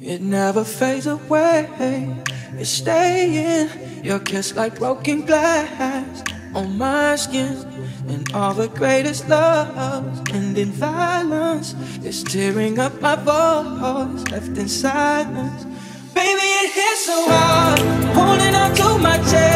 It never fades away. It's staying. Your kiss like broken glass on my skin. And all the greatest loves ending violence. It's tearing up my voice, left in silence. Baby, it hits so hard, holding on to my chest.